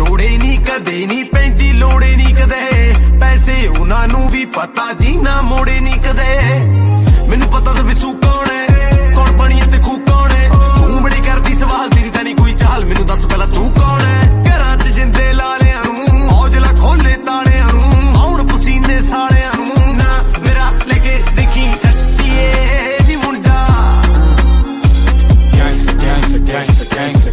ਜੋੜੇ ਨਹੀਂ ਕਦੇ ਨਹੀਂ ਪੈਂਦੀ, ਲੋੜੇ ਨਹੀਂ ਕਦੇ। ਪੈਸੇ ਉਹਨਾਂ ਨੂੰ ਵੀ ਪਤਾ ਜੀ ਨਾ ਮੋੜੇ ਨਹੀਂ ਕਦੇ। ਮੈਨੂੰ ਪਤਾ ਤਾਂ ਵਿਸੂ ਕੌਣ ਹੈ ਕੌਣ ਬਣੀ ਤੇ ਖੂ ਕੌਣ ਹੈ ਤੂੰ ਕਰਦੀ ਸਵਾਲ ਤੇਰੀ ਤਾਂ ਨਹੀਂ ਕੋਈ ਚਾਲ। ਮੈਨੂੰ ਦੱਸ ਪਹਿਲਾਂ ਤੂੰ ਕੌਣ ਹੈ ਘਰਾਂ 'ਚ ਜਿੰਦੇ ਲਾਲਿਆਂ ਨੂੰ, ਔਜਲਾ ਖੋਲੇ ਤਾਲਿਆਂ ਨੂੰ ਔਰ ਪਸੀਨੇ ਸਾਲਿਆਂ ਨੂੰ। ਨਾ ਮੇਰਾ ਲੈ ਕੇ ਦੇਖੀ ਟੱਟੀਏ ਨੀ ਮੁੰਡਾ। Gangster gangster gangster